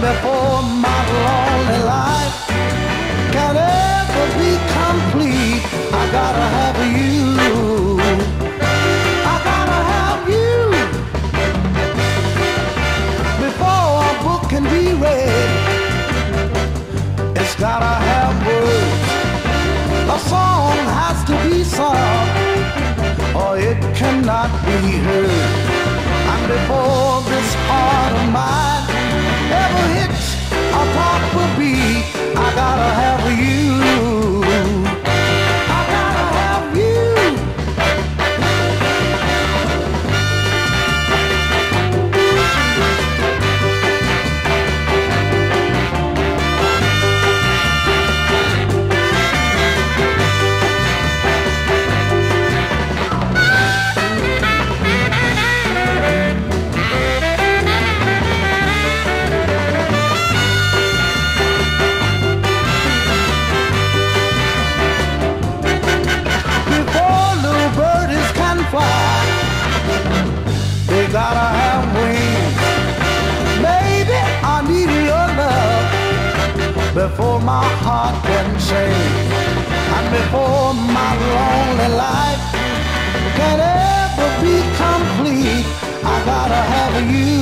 before my lonely life can ever be complete, I gotta have you. I gotta have you before a book can be read. It's gotta have words. A song has to be sung, or it cannot be heard. Before this heart of mine gotta have wings. Maybe I need your love before my heart can change, and before my lonely life can ever be complete. I gotta have you.